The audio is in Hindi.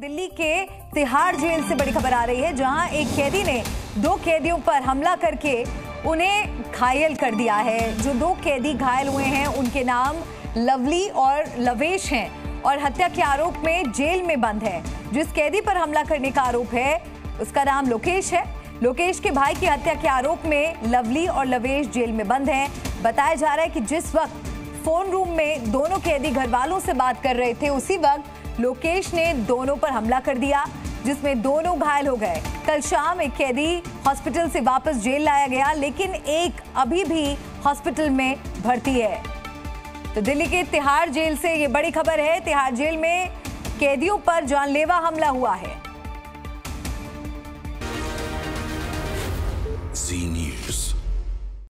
दिल्ली के तिहाड़ जेल से बड़ी खबर आ रही है, जहाँ एक कैदी ने दो कैदियों पर हमला करके उन्हें घायल कर दिया है। जो दो कैदी घायल हुए हैं, उनके नाम लवली और लवेश हैं और हत्या के आरोप में जेल में बंद है। जिस कैदी पर हमला करने का आरोप है, उसका नाम लोकेश है। लोकेश के भाई की हत्या के आरोप में लवली और लवेश जेल में बंद हैं। बताया जा रहा है कि जिस वक्त फ़ोन रूम में दोनों कैदी घर वालों से बात कर रहे थे, उसी वक्त लोकेश ने दोनों पर हमला कर दिया, जिसमें दोनों घायल हो गए। कल शाम एक कैदी हॉस्पिटल से वापस जेल लाया गया, लेकिन एक अभी भी हॉस्पिटल में भर्ती है। तो दिल्ली के तिहाड़ जेल से ये बड़ी खबर है, तिहाड़ जेल में कैदियों पर जानलेवा हमला हुआ है। जी न्यूज़।